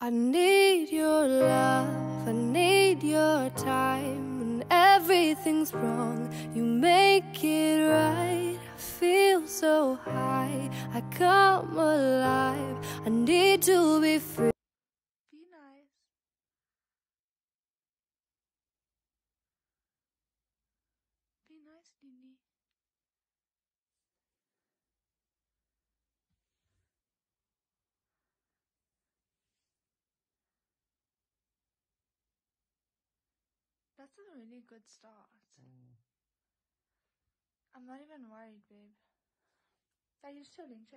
I need your love, I need your time. When everything's wrong, you make it right. I feel so high, I come alive. I need to be free. Be nice. Be nice, Nini. That's a really good start. Mm. I'm not even worried, babe. Are you still linked